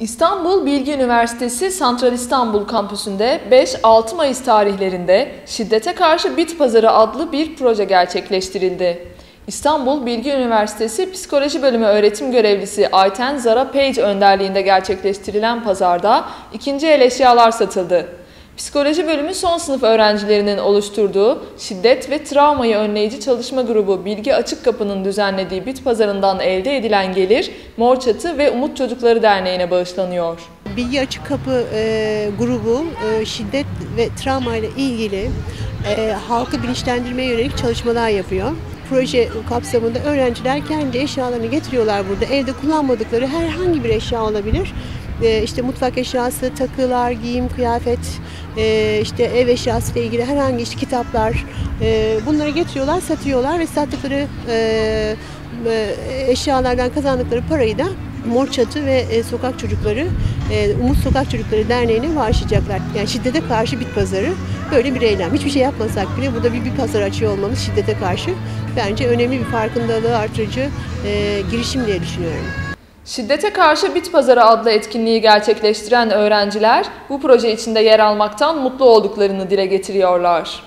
İstanbul Bilgi Üniversitesi Santral İstanbul kampüsünde 5-6 Mayıs tarihlerinde Şiddete Karşı Bit Pazarı adlı bir proje gerçekleştirildi. İstanbul Bilgi Üniversitesi Psikoloji Bölümü öğretim görevlisi Ayten Zara Page önderliğinde gerçekleştirilen pazarda ikinci el eşyalar satıldı. Psikoloji bölümü son sınıf öğrencilerinin oluşturduğu şiddet ve travmayı önleyici çalışma grubu Bilgi Açık Kapı'nın düzenlediği bit pazarından elde edilen gelir Mor Çatı ve Umut Çocukları Derneği'ne bağışlanıyor. Bilgi Açık Kapı e, grubu e, şiddet ve travma ile ilgili e, halkı bilinçlendirmeye yönelik çalışmalar yapıyor. Proje kapsamında öğrenciler kendi eşyalarını getiriyorlar burada. Evde kullanmadıkları herhangi bir eşya olabilir. E, işte mutfak eşyası, takılar, giyim, kıyafet, e, işte ev eşyası ile ilgili herhangi işte kitaplar e, bunları getiriyorlar, satıyorlar ve sattıkları e, e, eşyalardan kazandıkları parayı da Mor Çatı ve Sokak Çocukları, Umut Sokak Çocukları Derneği'ne bağışlayacaklar. Yani şiddete karşı bit pazarı böyle bir eylem. Hiçbir şey yapmasak bile burada bir bir pazar açıyor olmamız şiddete karşı bence önemli bir farkındalığı artırıcı girişim diye düşünüyorum. Şiddete Karşı Bit Pazarı adlı etkinliği gerçekleştiren öğrenciler bu proje içinde yer almaktan mutlu olduklarını dile getiriyorlar.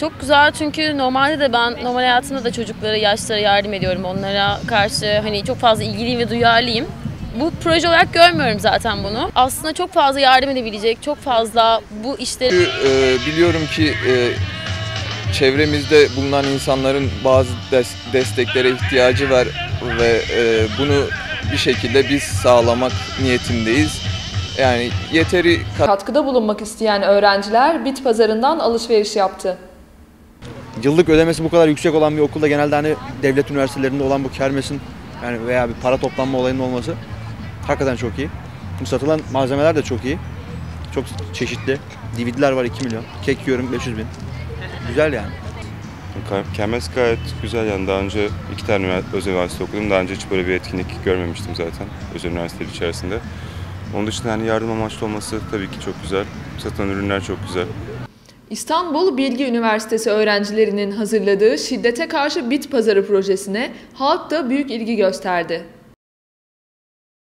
Çok güzel çünkü normalde de ben normal hayatımda da çocuklara, yaşlara yardım ediyorum. Onlara karşı hani çok fazla ilgiliyim ve duyarlıyım. Bu proje olarak görmüyorum zaten bunu. Aslında çok fazla yardım edebilecek, çok fazla bu işleri... Çünkü e, biliyorum ki e, çevremizde bulunan insanların bazı des- desteklere ihtiyacı var ve e, bunu bir şekilde biz sağlamak niyetindeyiz. Yani yeteri kat- Katkıda bulunmak isteyen öğrenciler bit pazarından alışveriş yaptı. yıllık ödemesi bu kadar yüksek olan bir okulda genelde hani devlet üniversitelerinde olan bu kermesin yani veya bir para toplanma olayının olması hakikaten çok iyi. Bu satılan malzemeler de çok iyi. Çok çeşitli. DVD'ler var 2 milyon. Kek yiyorum 500 bin. Güzel yani. Kermes gayet güzel yani daha önce iki tane özel üniversite okudum. Daha önce hiç böyle bir etkinlik görmemiştim zaten özel üniversiteler içerisinde. Onun dışında yani yardım amaçlı olması tabii ki çok güzel. Satılan ürünler çok güzel. İstanbul Bilgi Üniversitesi öğrencilerinin hazırladığı Şiddete Karşı Bit Pazarı projesine halk da büyük ilgi gösterdi.